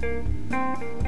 Música